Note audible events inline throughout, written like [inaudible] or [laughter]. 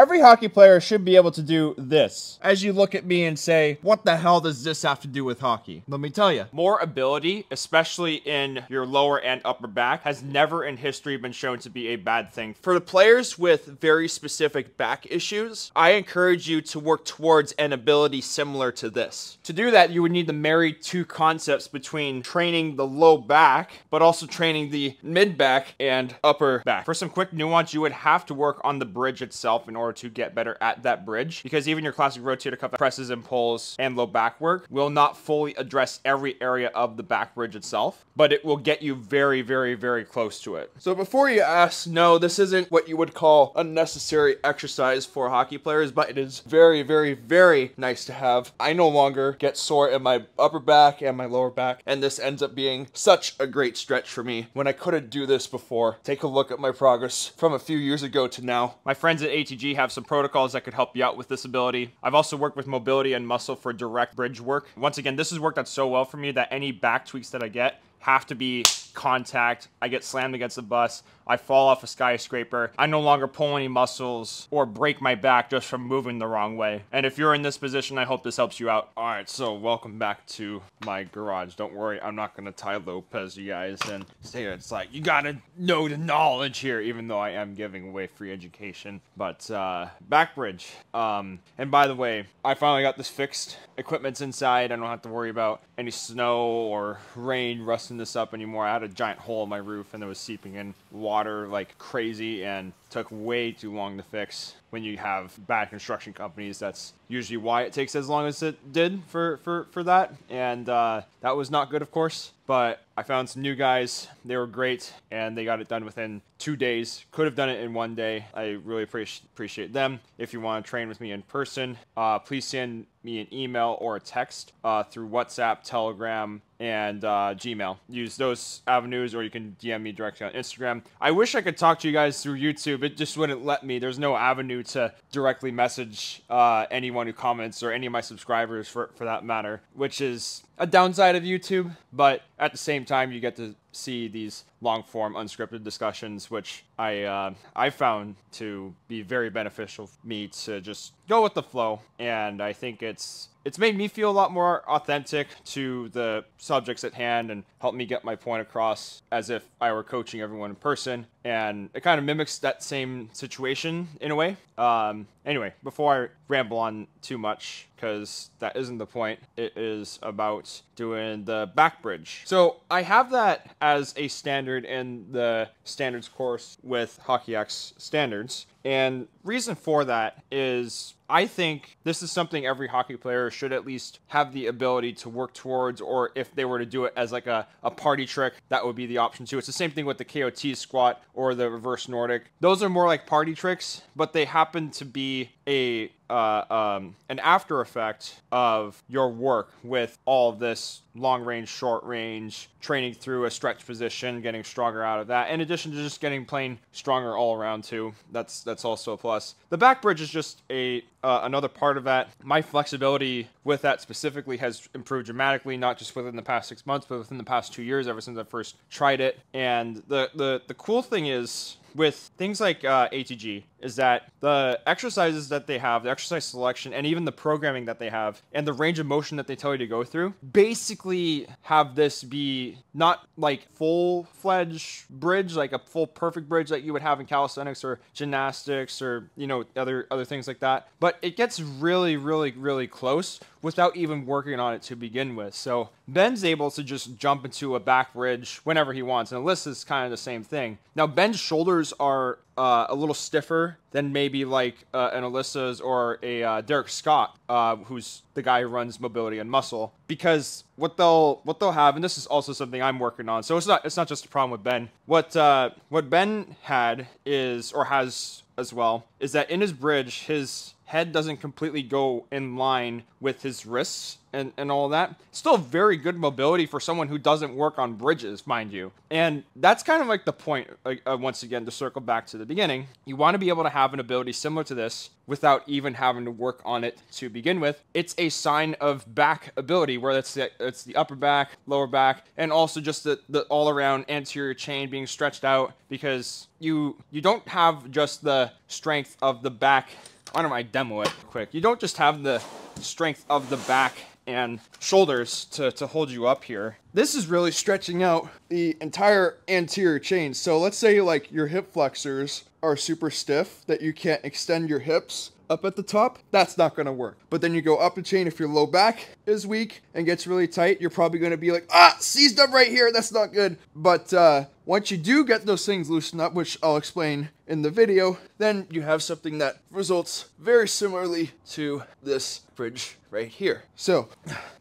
Every hockey player should be able to do this. As you look at me and say, what the hell does this have to do with hockey? Let me tell you. More ability, especially in your lower and upper back, has never in history been shown to be a bad thing. For the players with very specific back issues, I encourage you to work towards an ability similar to this. To do that, you would need to marry two concepts between training the low back, but also training the mid back and upper back. For some quick nuance, you would have to work on the bridge itself in order to get better at that bridge because even your classic rotator cuff presses and pulls and low back work will not fully address every area of the back bridge itself, but it will get you very, very, very close to it. So before you ask, no, this isn't what you would call a necessary exercise for hockey players, but it is very, very, very nice to have. I no longer get sore in my upper back and my lower back, and this ends up being such a great stretch for me when I couldn't do this before. Take a look at my progress from a few years ago to now. My friends at ATG have some protocols that could help you out with this ability. I've also worked with mobility and muscle for direct bridge work. Once again, this has worked out so well for me that any back tweaks that I get have to be contact. I get slammed against the bus. I fall off a skyscraper. I no longer pull any muscles or break my back just from moving the wrong way. And if you're in this position, I hope this helps you out. All right, so welcome back to my garage. Don't worry, I'm not gonna tie Lopez you guys and say it's like you gotta know the knowledge here, even though I am giving away free education. But uh, back bridge. Um, and by the way, I finally got this fixed. Equipment's inside. I don't have to worry about any snow or rain rusting this up anymore. I had a giant hole in my roof and it was seeping in water like crazy and took way too long to fix when you have bad construction companies. That's usually why it takes as long as it did for for for that. And uh, that was not good of course but i found some new guys they were great and they got it done within two days could have done it in one day i really appreciate appreciate them if you want to train with me in person uh, please send me an email or a text uh, through whatsapp telegram and uh, Gmail. Use those avenues, or you can DM me directly on Instagram. I wish I could talk to you guys through YouTube. It just wouldn't let me. There's no avenue to directly message uh, anyone who comments or any of my subscribers, for for that matter, which is a downside of YouTube. But at the same time, you get to see these long form unscripted discussions, which I uh, I found to be very beneficial for me to just go with the flow, and I think it's it's made me feel a lot more authentic to the subjects at hand and helped me get my point across as if I were coaching everyone in person. And it kind of mimics that same situation in a way. Um, anyway, before I ramble on too much, because that isn't the point, it is about doing the back bridge. So I have that as a standard in the standards course with Hockey Hacks standards. And reason for that is I think this is something every hockey player should at least have the ability to work towards, or if they were to do it as like a, a party trick, that would be the option too. It's the same thing with the KOT squat or the reverse Nordic. Those are more like party tricks, but they happen to be a uh, um, an after effect of your work with all of this long range, short range, training through a stretch position, getting stronger out of that. In addition to just getting plain stronger all around too. That's that's also a plus. The back bridge is just a uh, another part of that. My flexibility with that specifically has improved dramatically, not just within the past six months, but within the past two years, ever since I first tried it. And the the the cool thing is with things like uh, ATG is that the exercises that they have, the exercise selection, and even the programming that they have, and the range of motion that they tell you to go through, basically have this be not like full fledged bridge, like a full perfect bridge that you would have in calisthenics or gymnastics or you know other other things like that. But it gets really, really, really close without even working on it to begin with. So Ben's able to just jump into a back bridge whenever he wants, and Alyssa's kind of the same thing. Now Ben's shoulders are uh, a little stiffer than maybe like uh, an Alyssa's or a uh, Derek Scott, uh, who's the guy who runs mobility and muscle. Because what they'll what they'll have, and this is also something I'm working on. So it's not it's not just a problem with Ben. What uh, what Ben had is or has as well is that in his bridge his head doesn't completely go in line with his wrists and, and all that. Still very good mobility for someone who doesn't work on bridges, mind you. And that's kind of like the point, uh, once again, to circle back to the beginning. You want to be able to have an ability similar to this without even having to work on it to begin with. It's a sign of back ability, where it's the, it's the upper back, lower back, and also just the, the all around anterior chain being stretched out because you you don't have just the strength of the back. Why don't I demo it quick? You don't just have the strength of the back and shoulders to, to hold you up here. This is really stretching out the entire anterior chain. So let's say like your hip flexors are super stiff that you can't extend your hips up at the top, that's not gonna work. But then you go up the chain if your low back is weak and gets really tight, you're probably gonna be like, ah, seized up right here, that's not good. But uh, once you do get those things loosened up, which I'll explain in the video, then you have something that results very similarly to this bridge right here. So,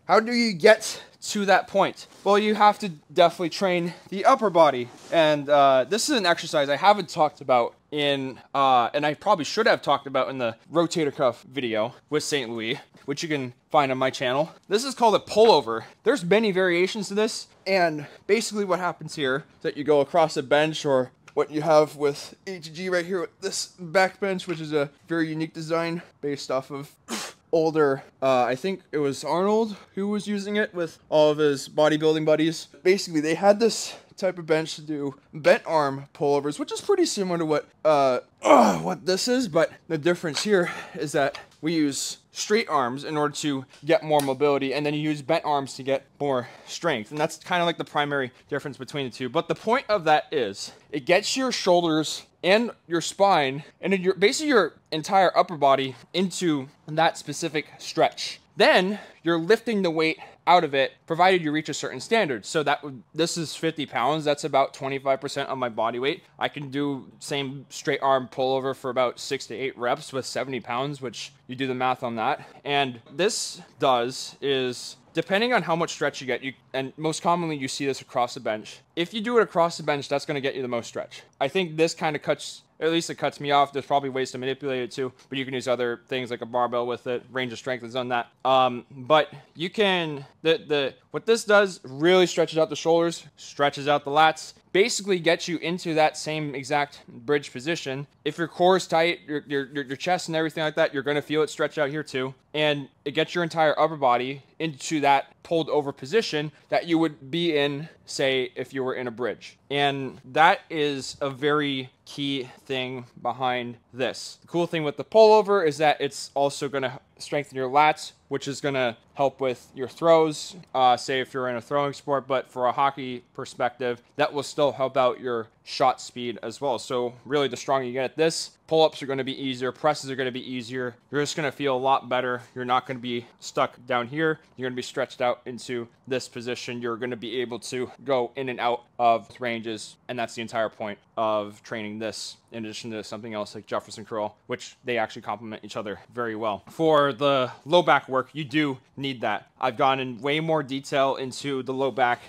how do you get to that point? Well, you have to definitely train the upper body. And uh, this is an exercise I haven't talked about in, uh, and I probably should have talked about in the rotator cuff video with St. Louis, which you can find on my channel. This is called a pullover. There's many variations to this, and basically what happens here is that you go across a bench or what you have with ATG right here with this back bench, which is a very unique design based off of [sniffs] older, uh, I think it was Arnold who was using it with all of his bodybuilding buddies. Basically, they had this type of bench to do bent arm pullovers, which is pretty similar to what uh, uh, what this is, but the difference here is that we use straight arms in order to get more mobility, and then you use bent arms to get more strength. And that's kind of like the primary difference between the two. But the point of that is it gets your shoulders and your spine and your basically your entire upper body into that specific stretch. Then you're lifting the weight out of it, provided you reach a certain standard. So that this is 50 pounds. That's about 25% of my body weight. I can do same straight arm pullover for about six to eight reps with 70 pounds, which you do the math on that. And this does is depending on how much stretch you get, you and most commonly you see this across the bench. If you do it across the bench, that's going to get you the most stretch. I think this kind of cuts at least it cuts me off. There's probably ways to manipulate it too, but you can use other things like a barbell with it. Range of strength is on that. Um, but you can the the what this does really stretches out the shoulders, stretches out the lats, basically gets you into that same exact bridge position. If your core is tight, your your your chest and everything like that, you're gonna feel it stretch out here too, and it gets your entire upper body into that pulled over position that you would be in, say, if you were in a bridge. And that is a very key thing behind this. The cool thing with the pullover is that it's also going to strengthen your lats, which is going to help with your throws, uh, say if you're in a throwing sport, but for a hockey perspective, that will still help out your shot speed as well. So really the stronger you get at this, pull-ups are going to be easier, presses are going to be easier. You're just going to feel a lot better. You're not going to be stuck down here. You're going to be stretched out into this position. You're going to be able to go in and out of ranges, and that's the entire point of training this in addition to something else like Jefferson curl, which they actually complement each other very well. For the low back work, you do need that. I've gone in way more detail into the low back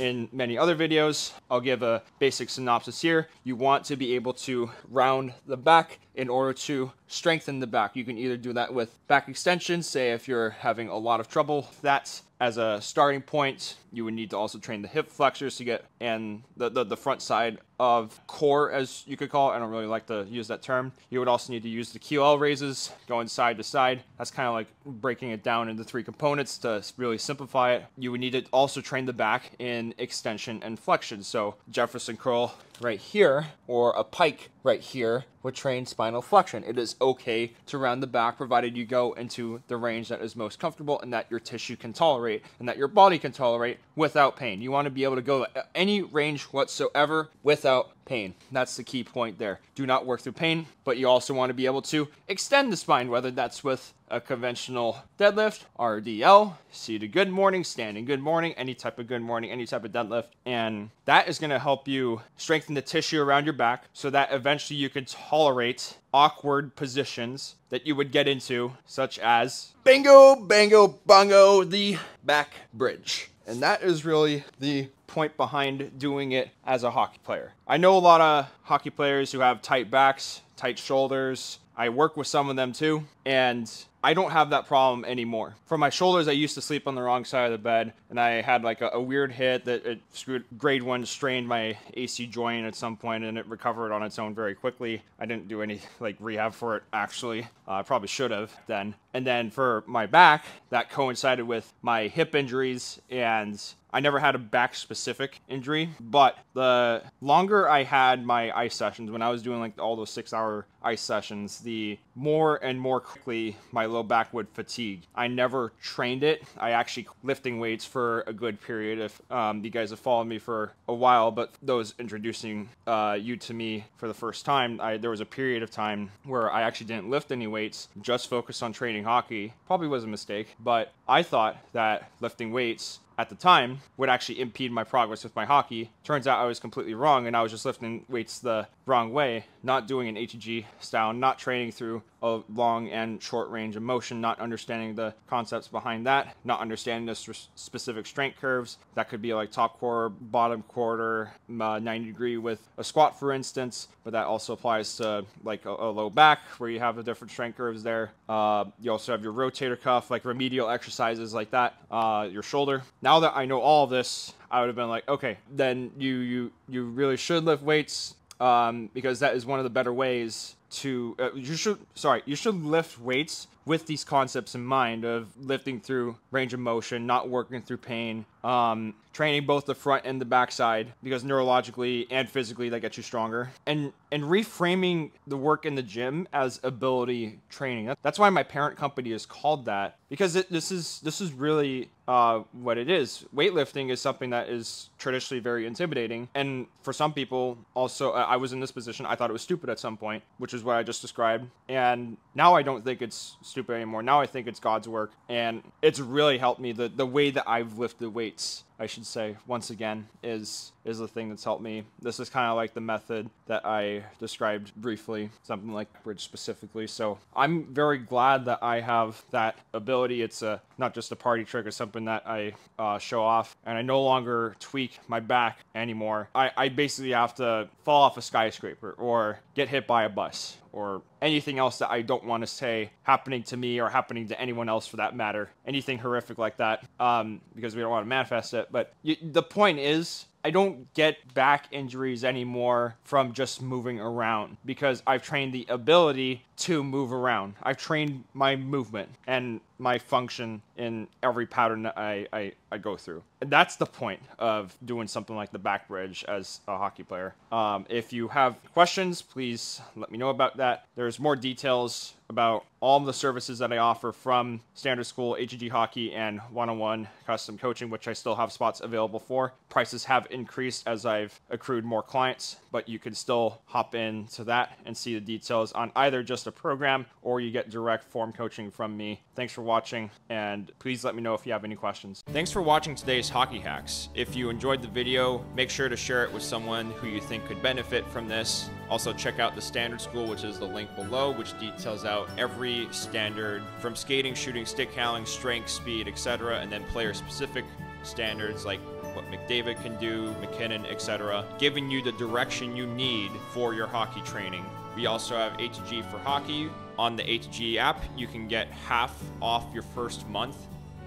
in many other videos. I'll give a basic synopsis here. You want to be able to round the back in order to strengthen the back. You can either do that with back extensions, say if you're having a lot of trouble, that's as a starting point, you would need to also train the hip flexors to get and the, the, the, front side of core, as you could call it. I don't really like to use that term. You would also need to use the QL raises going side to side. That's kind of like breaking it down into three components to really simplify it. You would need to also train the back in extension and flexion. So Jefferson curl right here or a pike right here would train spinal flexion. It is okay to round the back provided you go into the range that is most comfortable and that your tissue can tolerate and that your body can tolerate without pain. You want to be able to go any range whatsoever without pain. That's the key point there. Do not work through pain, but you also want to be able to extend the spine, whether that's with a conventional deadlift, RDL, seated good morning, standing good morning, any type of good morning, any type of deadlift. And that is going to help you strengthen the tissue around your back so that eventually you can tolerate awkward positions that you would get into, such as bingo, bango, bongo, the back bridge. And that is really the point behind doing it as a hockey player. I know a lot of hockey players who have tight backs, tight shoulders. I work with some of them too, and I don't have that problem anymore. For my shoulders, I used to sleep on the wrong side of the bed, and I had like a, a weird hit that it screwed grade one, strained my AC joint at some point, and it recovered on its own very quickly. I didn't do any like rehab for it actually. Uh, I probably should have then. And then for my back, that coincided with my hip injuries and I never had a back specific injury, but the longer I had my ice sessions, when I was doing like all those six hour ice sessions, the more and more quickly my low back would fatigue. I never trained it. I actually lifting weights for a good period. If um, you guys have followed me for a while, but those introducing uh, you to me for the first time, I, there was a period of time where I actually didn't lift any weights, just focused on training hockey. Probably was a mistake, but I thought that lifting weights at the time would actually impede my progress with my hockey. Turns out I was completely wrong and I was just lifting weights the wrong way, not doing an ATG style, not training through a long and short range of motion, not understanding the concepts behind that, not understanding the specific strength curves. That could be like top quarter, bottom quarter, uh, 90 degree with a squat, for instance, but that also applies to like a, a low back where you have the different strength curves there. Uh, you also have your rotator cuff, like remedial exercises like that, uh, your shoulder. Now that I know all of this, I would have been like, okay, then you you you really should lift weights um, because that is one of the better ways to uh, you should sorry you should lift weights with these concepts in mind of lifting through range of motion not working through pain um, training both the front and the backside because neurologically and physically that gets you stronger. And and reframing the work in the gym as ability training. That's why my parent company is called that because it, this is this is really uh, what it is. Weightlifting is something that is traditionally very intimidating. And for some people also i was in this position. I thought it was stupid at some point which is what i just described. And now i don't think it's stupid anymore. Now i think it's god's work. And it's really helped me the, the way that i've lifted weights I should say, once again, is is the thing that's helped me. This is kind of like the method that I described briefly, something like bridge specifically. So I'm very glad that I have that ability. It's a not just a party trick, or something that I uh, show off, and I no longer tweak my back anymore. I, I basically have to fall off a skyscraper or get hit by a bus or anything else that I don't want to say happening to me or happening to anyone else for that matter. Anything horrific like that, um, because we don't want to manifest it. But the point is, I don't get back injuries anymore from just moving around because I've trained the ability to move around. I've trained my movement and my function in every pattern that I, I, I go through. And that's the point of doing something like the back bridge as a hockey player. Um, if you have questions, please let me know about that. There's more details about all the services that I offer from standard school, ATG hockey, and one on one custom coaching, which I still have spots available for. Prices have increased as I've accrued more clients, but you can still hop into that and see the details on either just a program or you get direct form coaching from me. Thanks for watching, and please let me know if you have any questions. Thanks for watching today's Hockey Hacks. If you enjoyed the video, make sure to share it with someone who you think could benefit from this. Also, check out the Standard School, which is the link below, which details out every standard from skating, shooting, stick handling, strength, speed, etc., and then player specific standards like what McDavid can do, MacKinnon, etc., giving you the direction you need for your hockey training. We also have ATG for hockey. On the ATG app, you can get half off your first month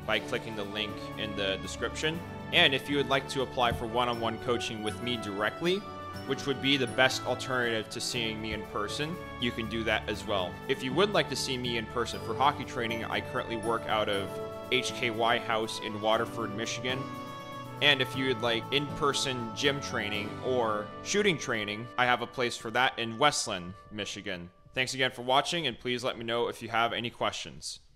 by clicking the link in the description. And if you would like to apply for one on one coaching with me directly, which would be the best alternative to seeing me in person, you can do that as well. If you would like to see me in person for hockey training, I currently work out of HKY House in Waterford, Michigan. And if you would like in person gym training or shooting training, I have a place for that in Westland, Michigan. Thanks again for watching, and please let me know if you have any questions.